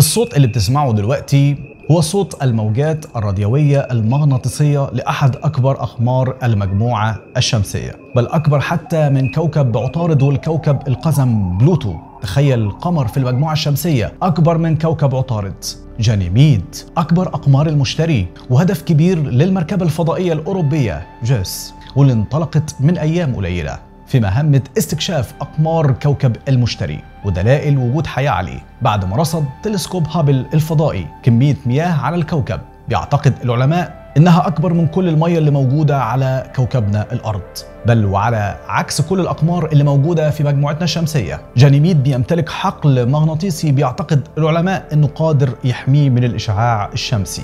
الصوت اللي بتسمعه دلوقتي هو صوت الموجات الراديوية المغناطيسية لأحد أكبر أقمار المجموعة الشمسية بل أكبر حتى من كوكب عطارد والكوكب القزم بلوتو. تخيل قمر في المجموعة الشمسية أكبر من كوكب عطارد. جانيميد أكبر أقمار المشتري وهدف كبير للمركبة الفضائية الأوروبية جوس واللي انطلقت من أيام قليلة في مهمة استكشاف أقمار كوكب المشتري. ودلائل وجود حياة عليه. بعد ما رصد تلسكوب هابل الفضائي كمية مياه على الكوكب بيعتقد العلماء إنها أكبر من كل المية اللي موجودة على كوكبنا الأرض. بل وعلى عكس كل الأقمار اللي موجودة في مجموعتنا الشمسية جانيميد بيمتلك حقل مغناطيسي بيعتقد العلماء إنه قادر يحميه من الإشعاع الشمسي.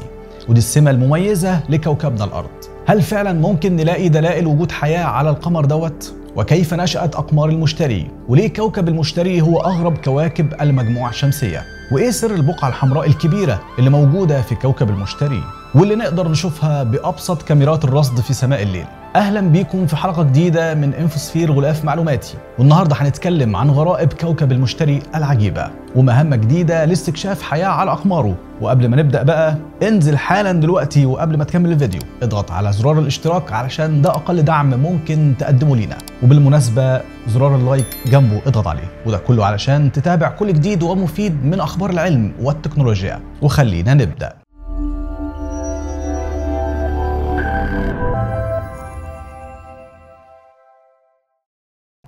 ودي السمة المميزة لكوكبنا الأرض. هل فعلا ممكن نلاقي دلائل وجود حياة على القمر دوت؟ وكيف نشأت أقمار المشتري؟ وليه كوكب المشتري هو أغرب كواكب المجموعة الشمسية؟ وإيه سر البقعة الحمراء الكبيرة اللي موجودة في كوكب المشتري؟ واللي نقدر نشوفها بأبسط كاميرات الرصد في سماء الليل أهلا بيكم في حلقة جديدة من إنفوسفير غلاف معلوماتي. والنهاردة هنتكلم عن غرائب كوكب المشتري العجيبة ومهمة جديدة لاستكشاف حياة على أقماره. وقبل ما نبدأ بقى انزل حالا دلوقتي وقبل ما تكمل الفيديو. اضغط على زرار الاشتراك علشان ده أقل دعم ممكن تقدمه لينا. وبالمناسبة زرار ال like جنبه اضغط عليه. وده كله علشان تتابع كل جديد ومفيد من أخبار العلم والتكنولوجيا. وخلينا نبدأ.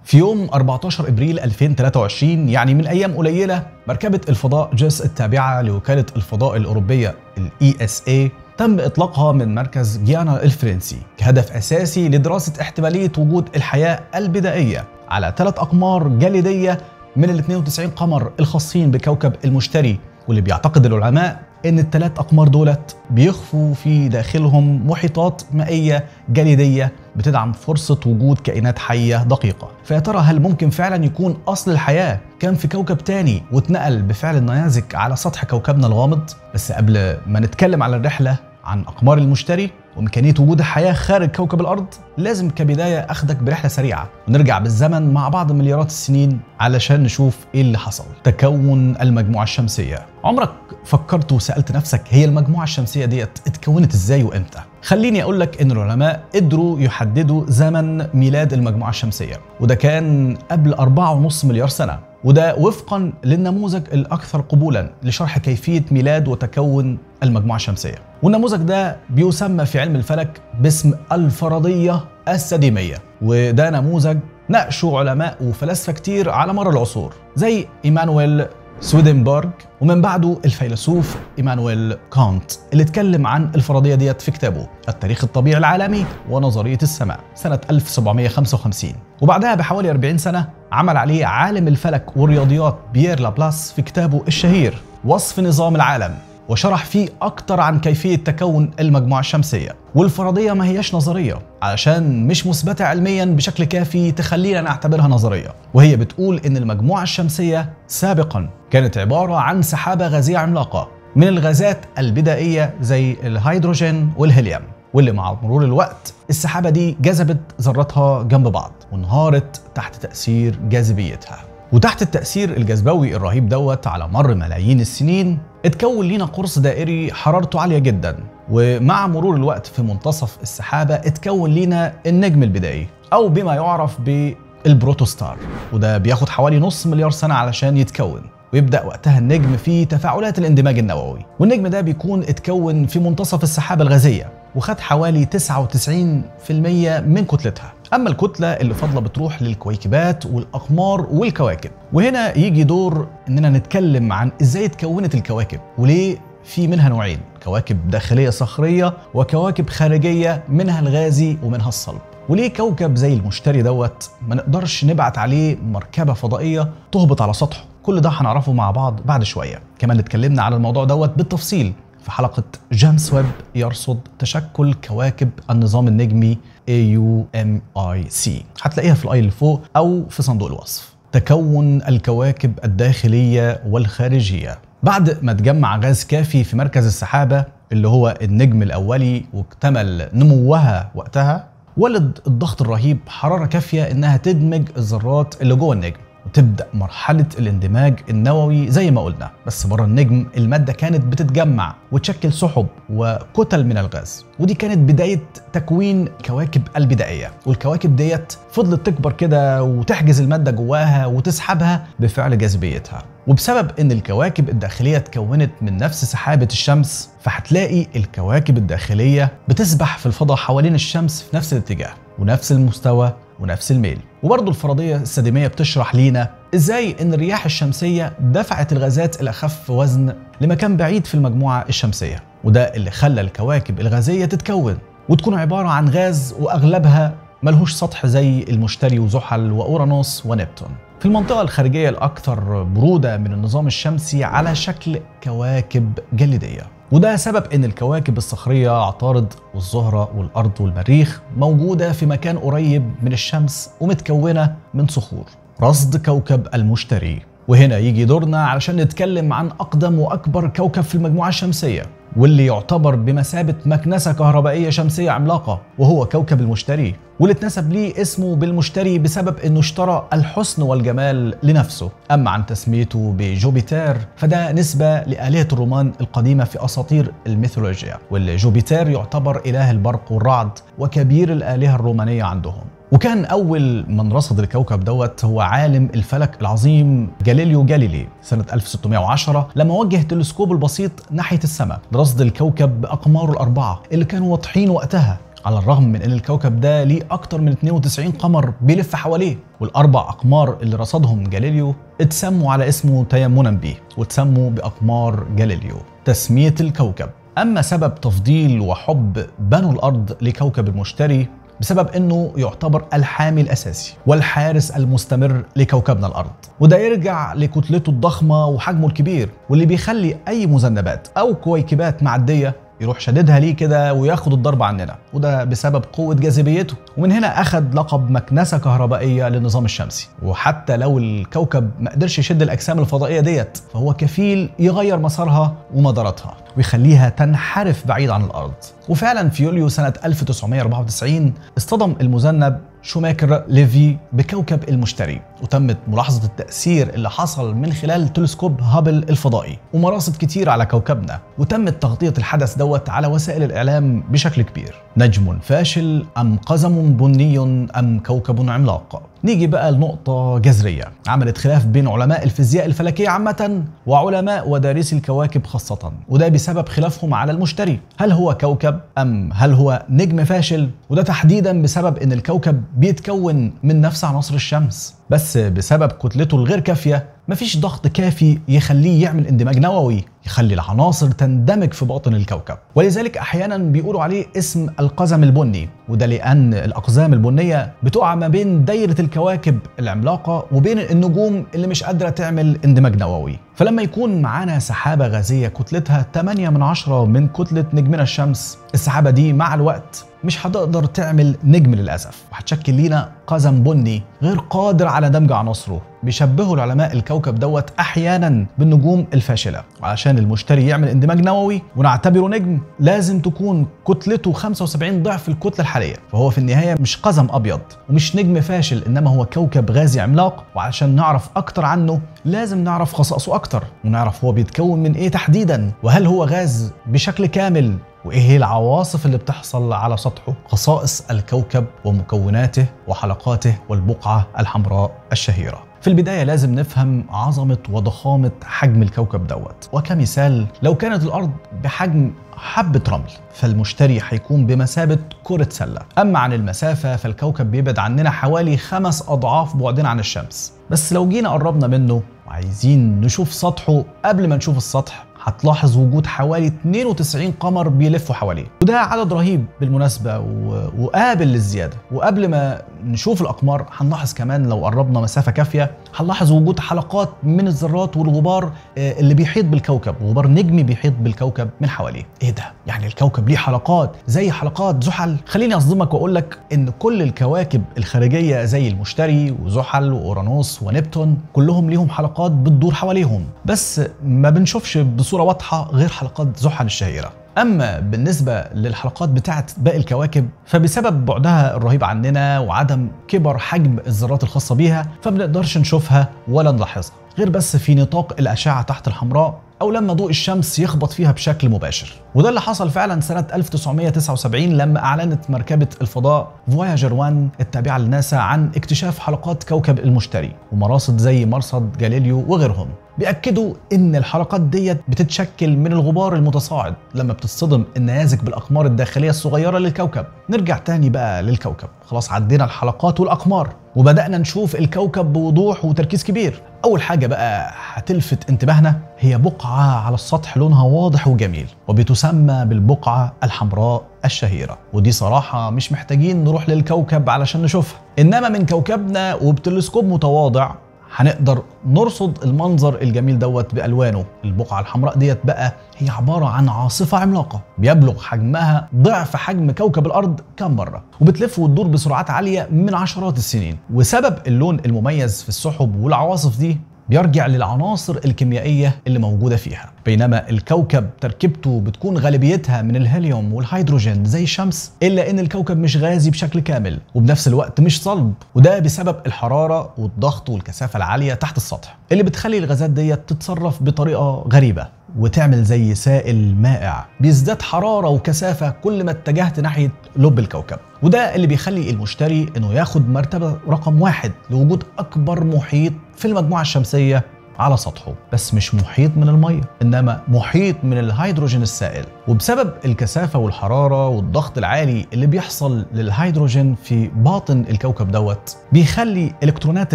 في يوم 14 إبريل 2023 يعني من أيام قليلة مركبة الفضاء جوس التابعة لوكالة الفضاء الأوروبية ال ESA تم إطلاقها من مركز جيانا الفرنسي كهدف أساسي لدراسة احتمالية وجود الحياة البدائية على ثلاث أقمار جليدية من ال 92 قمر الخاصين بكوكب المشتري واللي بيعتقد العلماء إن الثلاث أقمار دولت بيخفوا في داخلهم محيطات مائية جليدية بتدعم فرصة وجود كائنات حية دقيقة. فيا ترى هل ممكن فعلا يكون أصل الحياة كان في كوكب تاني واتنقل بفعل النيازك على سطح كوكبنا الغامض؟ بس قبل ما نتكلم على الرحلة عن أقمار المشتري وإمكانية وجود الحياة خارج كوكب الأرض لازم كبداية أخدك برحلة سريعة. ونرجع بالزمن مع بعض مليارات السنين علشان نشوف إيه اللي حصل. تكون المجموعة الشمسية. عمرك فكرت وسألت نفسك هي المجموعة الشمسية ديت اتكونت إزاي وإمتى؟ خليني أقول لك إن العلماء قدروا يحددوا زمن ميلاد المجموعة الشمسية. وده كان قبل 4.5 مليار سنة. وده وفقا للنموذج الأكثر قبولا لشرح كيفية ميلاد وتكون المجموعة الشمسية. والنموذج ده بيسمى في علم الفلك باسم الفرضية السديمية وده نموذج ناقشه علماء وفلاسفة كتير على مر العصور زي إيمانويل سويدنبرج ومن بعده الفيلسوف إيمانويل كانت اللي اتكلم عن الفرضية ديت في كتابه التاريخ الطبيعي العالمي ونظرية السماء سنة 1755 وبعدها بحوالي 40 سنة عمل عليه عالم الفلك والرياضيات بيير لابلاس في كتابه الشهير وصف نظام العالم. وشرح فيه أكتر عن كيفية تكون المجموعة الشمسية. والفرضية ما هياش نظرية علشان مش مثبتة علميا بشكل كافي تخلينا نعتبرها نظرية. وهي بتقول إن المجموعة الشمسية سابقا كانت عبارة عن سحابة غازية عملاقة من الغازات البدائية زي الهيدروجين والهيليوم واللي مع مرور الوقت السحابة دي جذبت ذراتها جنب بعض وانهارت تحت تأثير جاذبيتها. وتحت التأثير الجاذبوي الرهيب دوت على مر ملايين السنين اتكون لينا قرص دائري حرارته عالية جدا. ومع مرور الوقت في منتصف السحابة اتكون لينا النجم البدائي أو بما يعرف بالبروتوستار. وده بياخد حوالي نص مليار سنة علشان يتكون. ويبدأ وقتها النجم في تفاعلات الاندماج النووي. والنجم ده بيكون اتكون في منتصف السحابة الغازية وخد حوالي 99% من كتلتها. أما الكتلة اللي فاضلة بتروح للكويكبات والأقمار والكواكب. وهنا يجي دور إننا نتكلم عن إزاي اتكونت الكواكب وليه في منها نوعين كواكب داخلية صخرية وكواكب خارجية منها الغازي ومنها الصلب. وليه كوكب زي المشتري دوت ما نقدرش نبعت عليه مركبة فضائية تهبط على سطحه؟ كل ده هنعرفه مع بعض بعد شوية. كمان اتكلمنا على الموضوع دوت بالتفصيل في حلقة جيمس ويب يرصد تشكل كواكب النظام النجمي AU Mic هتلاقيها في ال i اللي فوق أو في صندوق الوصف. تكون الكواكب الداخلية والخارجية. بعد ما تجمع غاز كافي في مركز السحابة اللي هو النجم الأولي واكتمل نموها وقتها ولد الضغط الرهيب حرارة كافية إنها تدمج الذرات اللي جوه النجم. وتبدا مرحلة الاندماج النووي زي ما قلنا بس بره النجم المادة كانت بتتجمع وتشكل سحب وكتل من الغاز ودي كانت بداية تكوين الكواكب البدائية والكواكب ديت فضلت تكبر كده وتحجز المادة جواها وتسحبها بفعل جاذبيتها. وبسبب إن الكواكب الداخلية اتكونت من نفس سحابة الشمس فهتلاقي الكواكب الداخلية بتسبح في الفضاء حوالين الشمس في نفس الاتجاه ونفس المستوى ونفس الميل. وبرضه الفرضية السديميه بتشرح لينا إزاي إن الرياح الشمسية دفعت الغازات إلى اخف وزن لمكان بعيد في المجموعة الشمسية وده اللي خلى الكواكب الغازية تتكون وتكون عبارة عن غاز وأغلبها ملهوش سطح زي المشتري وزحل وأورانوس ونبتون. في المنطقة الخارجية الأكثر برودة من النظام الشمسي على شكل كواكب جليدية. وده سبب إن الكواكب الصخرية عطارد والزهرة والأرض والمريخ موجودة في مكان قريب من الشمس ومتكونة من صخور. رصد كوكب المشتري. وهنا يجي دورنا علشان نتكلم عن أقدم وأكبر كوكب في المجموعة الشمسية واللي يعتبر بمثابة مكنسة كهربائية شمسية عملاقة وهو كوكب المشتري واللي اتنسب ليه اسمه بالمشتري بسبب إنه اشترى الحسن والجمال لنفسه. أما عن تسميته بجوبيتر فده نسبة لآلهة الرومان القديمة في أساطير الميثولوجيا واللي جوبيتر يعتبر إله البرق والرعد وكبير الآلهة الرومانية عندهم. وكان أول من رصد الكوكب دوت هو عالم الفلك العظيم جاليليو جاليلي سنة 1610 لما وجه تلسكوب البسيط ناحية السماء. لرصد الكوكب بأقماره الأربعة اللي كانوا واضحين وقتها على الرغم من إن الكوكب ده ليه أكتر من 92 قمر بيلف حواليه. والأربع أقمار اللي رصدهم جاليليو اتسموا على اسمه تيمنا بيه واتسموا بأقمار جاليليو تسمية الكوكب. أما سبب تفضيل وحب بنو الأرض لكوكب المشتري بسبب إنه يعتبر الحامي الأساسي والحارس المستمر لكوكبنا الأرض. وده يرجع لكتلته الضخمة وحجمه الكبير واللي بيخلي أي مذنبات أو كويكبات معدية يروح شددها ليه كده وياخد الضرب عننا. وده بسبب قوة جاذبيته. ومن هنا أخد لقب مكنسة كهربائية للنظام الشمسي. وحتى لو الكوكب ما قدرش يشد الأجسام الفضائية ديت فهو كفيل يغير مسارها ومداراتها ويخليها تنحرف بعيد عن الأرض. وفعلا في يوليو سنة 1994 اصطدم المذنب شوماكر ليفي بكوكب المشتري. وتمت ملاحظة التأثير اللي حصل من خلال تلسكوب هابل الفضائي ومراصد كتير على كوكبنا وتمت تغطية الحدث دوت على وسائل الإعلام بشكل كبير. نجم فاشل أم قزم بني أم كوكب عملاق؟ نيجي بقى لنقطة جذرية. عملت خلاف بين علماء الفيزياء الفلكية عامة وعلماء ودارسي الكواكب خاصة وده بسبب خلافهم على المشتري. هل هو كوكب أم هل هو نجم فاشل؟ وده تحديدا بسبب إن الكوكب بيتكون من نفس عناصر الشمس. بس بسبب كتلته الغير كافية مفيش ضغط كافي يخليه يعمل اندماج نووي يخلي العناصر تندمج في باطن الكوكب. ولذلك أحيانا بيقولوا عليه اسم القزم البني وده لأن الأقزام البنية بتقع ما بين دايرة الكواكب العملاقة وبين النجوم اللي مش قادرة تعمل اندماج نووي. فلما يكون معانا سحابة غازية كتلتها 8 من 10 من كتلة نجمنا الشمس السحابة دي مع الوقت مش هتقدر تعمل نجم للأسف. وهتشكل لينا قزم بني غير قادر على دمج عناصره بيشبهوا العلماء الكوكب دوت أحيانا بالنجوم الفاشلة. وعشان المشتري يعمل اندماج نووي ونعتبره نجم لازم تكون كتلته 75 ضعف الكتلة الحالية. فهو في النهاية مش قزم أبيض ومش نجم فاشل إنما هو كوكب غازي عملاق. وعشان نعرف أكتر عنه لازم نعرف خصائصه أكتر. ونعرف هو بيتكون من إيه تحديدا. وهل هو غاز بشكل كامل وإيه هي العواصف اللي بتحصل على سطحه؟ خصائص الكوكب ومكوناته وحلقاته والبقعة الحمراء الشهيرة. في البداية لازم نفهم عظمة وضخامة حجم الكوكب دوت. وكمثال لو كانت الأرض بحجم حبة رمل فالمشتري هيكون بمثابة كرة سلة. أما عن المسافة فالكوكب بيبعد عننا حوالي خمس أضعاف بعدنا عن الشمس. بس لو جينا قربنا منه وعايزين نشوف سطحه قبل ما نشوف السطح هتلاحظ وجود حوالي 92 قمر بيلفوا حواليه. وده عدد رهيب بالمناسبة و... وقابل للزيادة. وقبل ما نشوف الأقمار هنلاحظ كمان لو قربنا مسافة كافية هنلاحظ وجود حلقات من الذرات والغبار اللي بيحيط بالكوكب. غبار نجمي بيحيط بالكوكب من حواليه. إيه ده؟ يعني الكوكب ليه حلقات زي حلقات زحل. خليني أصدمك وأقول لك إن كل الكواكب الخارجية زي المشتري وزحل وأورانوس ونبتون كلهم ليهم حلقات بتدور حواليهم. بس ما بنشوفش بصوره واضحة غير حلقات زحل الشهيرة. أما بالنسبة للحلقات بتاعه باقي الكواكب فبسبب بعدها الرهيب عننا وعدم كبر حجم الذرات الخاصة بيها فبنقدرش نشوفها ولا نلاحظها. غير بس في نطاق الأشعة تحت الحمراء أو لما ضوء الشمس يخبط فيها بشكل مباشر. وده اللي حصل فعلا سنة 1979 لما أعلنت مركبة الفضاء فواياجر 1 التابعة لناسا عن اكتشاف حلقات كوكب المشتري ومراصد زي مرصد جاليليو وغيرهم. بيأكدوا إن الحلقات ديت بتتشكل من الغبار المتصاعد لما بتصطدم النيازك بالأقمار الداخلية الصغيرة للكوكب. نرجع تاني بقى للكوكب. خلاص عدينا الحلقات والأقمار وبدأنا نشوف الكوكب بوضوح وتركيز كبير. أول حاجة بقى هتلفت انتباهنا هي بقعة على السطح لونها واضح وجميل وبتسمى بالبقعة الحمراء الشهيرة. ودي صراحة مش محتاجين نروح للكوكب علشان نشوفها. إنما من كوكبنا وبتلسكوب متواضع هنقدر نرصد المنظر الجميل دوت بألوانه. البقعة الحمراء ديت بقى هي عبارة عن عاصفة عملاقة بيبلغ حجمها ضعف حجم كوكب الأرض كم مرة. وبتلف وتدور بسرعات عالية من عشرات السنين. وسبب اللون المميز في السحب والعواصف دي بيرجع للعناصر الكيميائية اللي موجودة فيها. بينما الكوكب تركيبته بتكون غالبيتها من الهيليوم والهيدروجين زي الشمس إلا إن الكوكب مش غازي بشكل كامل وبنفس الوقت مش صلب. وده بسبب الحرارة والضغط والكثافة العالية تحت السطح اللي بتخلي الغازات ديت تتصرف بطريقة غريبة وتعمل زي سائل مائع. بيزداد حرارة وكثافة كل ما اتجهت ناحية لب الكوكب. وده اللي بيخلي المشتري إنه ياخد مرتبة رقم واحد لوجود أكبر محيط في المجموعة الشمسية على سطحه بس مش محيط من المية إنما محيط من الهيدروجين السائل. وبسبب الكثافة والحرارة والضغط العالي اللي بيحصل للهيدروجين في باطن الكوكب دوت بيخلي إلكترونات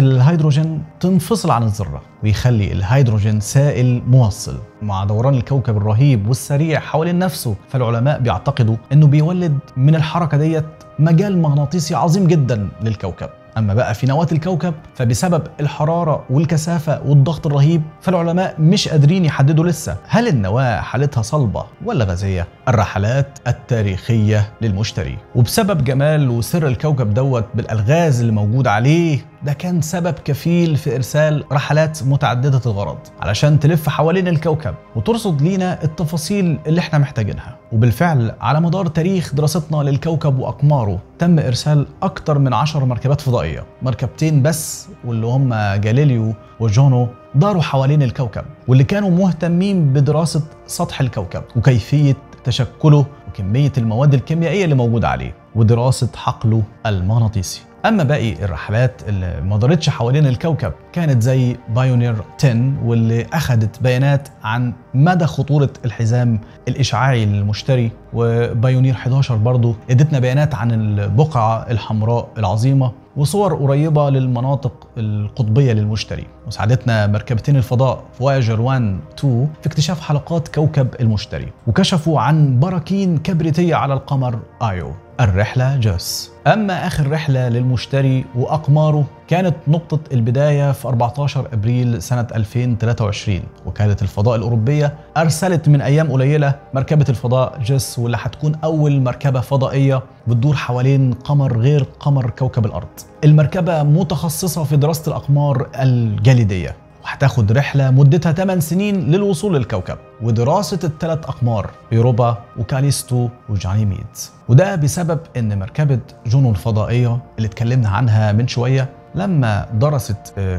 الهيدروجين تنفصل عن الذرة ويخلي الهيدروجين سائل موصل. مع دوران الكوكب الرهيب والسريع حوالين نفسه فالعلماء بيعتقدوا إنه بيولد من الحركة ديت مجال مغناطيسي عظيم جدا للكوكب. أما بقى في نواة الكوكب فبسبب الحرارة والكثافة والضغط الرهيب فالعلماء مش قادرين يحددوا لسه هل النواة حالتها صلبة ولا غازية. الرحلات التاريخية للمشتري. وبسبب جمال وسر الكوكب دوت بالألغاز اللي موجود عليه ده كان سبب كفيل في إرسال رحلات متعددة الغرض علشان تلف حوالين الكوكب وترصد لينا التفاصيل اللي إحنا محتاجينها. وبالفعل على مدار تاريخ دراستنا للكوكب وأقماره تم إرسال أكتر من 10 مركبات فضائية. مركبتين بس واللي هم جاليليو وجونو داروا حوالين الكوكب واللي كانوا مهتمين بدراسة سطح الكوكب وكيفية تشكله وكمية المواد الكيميائية اللي موجودة عليه ودراسة حقله المغناطيسي. أما باقي الرحلات اللي ما دارتش حوالين الكوكب كانت زي بايونير 10 واللي اخذت بيانات عن مدى خطورة الحزام الإشعاعي للمشتري وبايونير 11 برضو إدتنا بيانات عن البقعة الحمراء العظيمة وصور قريبة للمناطق القطبية للمشتري. وساعدتنا مركبتين الفضاء فوايجر 1 2 في اكتشاف حلقات كوكب المشتري وكشفوا عن براكين كبريتية على القمر ايو الرحلة جوس. أما آخر رحلة للمشتري وأقماره كانت نقطة البداية في 14 أبريل سنة 2023 وكالة الفضاء الأوروبية أرسلت من أيام قليلة مركبة الفضاء جس واللي هتكون أول مركبة فضائية بتدور حوالين قمر غير قمر كوكب الأرض. المركبة متخصصة في دراسة الأقمار الجليدية. وهتاخد رحلة مدتها 8 سنين للوصول للكوكب ودراسة الثلاث أقمار يوروبا وكاليستو وجانيميد وده بسبب إن مركبة جونو الفضائية اللي اتكلمنا عنها من شوية لما درست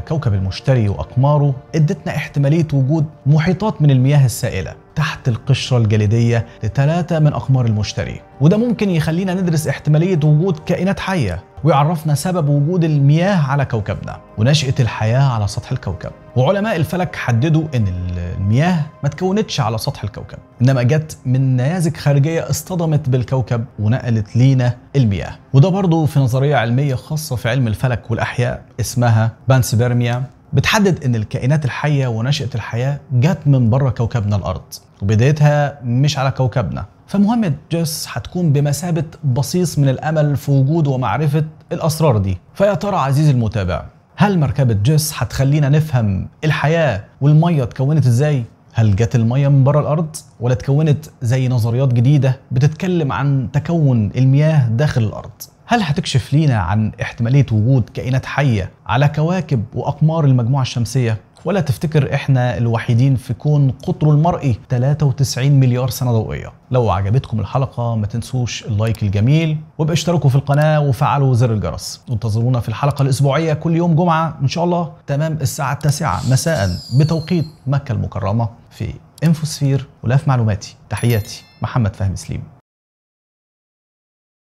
كوكب المشتري وأقماره ادتنا احتمالية وجود محيطات من المياه السائلة. تحت القشرة الجليدية لثلاثة من أقمار المشتري. وده ممكن يخلينا ندرس احتمالية وجود كائنات حية ويعرفنا سبب وجود المياه على كوكبنا ونشأة الحياة على سطح الكوكب. وعلماء الفلك حددوا إن المياه ما تكونتش على سطح الكوكب إنما جت من نيازك خارجية اصطدمت بالكوكب ونقلت لينا المياه. وده برضه في نظرية علمية خاصة في علم الفلك والأحياء اسمها panspermia بتحدد إن الكائنات الحية ونشأة الحياة جت من بره كوكبنا الأرض وبدايتها مش على كوكبنا فمهمة جيس هتكون بمثابة بصيص من الأمل في وجود ومعرفة الأسرار دي فيا ترى عزيزي المتابع هل مركبة جيس هتخلينا نفهم الحياة والمية اتكونت إزاي؟ هل جت المية من بره الأرض ولا اتكونت زي نظريات جديدة بتتكلم عن تكون المياه داخل الأرض؟ هل هتكشف لينا عن احتمالية وجود كائنات حية على كواكب وأقمار المجموعة الشمسية؟ ولا تفتكر إحنا الوحيدين في كون قطره المرئي 93 مليار سنة ضوئية؟ لو عجبتكم الحلقة ما تنسوش اللايك الجميل وابقى اشتركوا في القناة وفعلوا زر الجرس. وانتظرونا في الحلقة الأسبوعية كل يوم جمعة إن شاء الله تمام الساعة التاسعة. مساء بتوقيت مكة المكرمة في إنفوسفير ولاف معلوماتي. تحياتي محمد فهمي سليم.